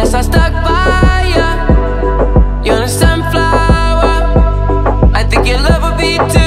unless I stuck by ya. You're a sunflower. I think your love will be.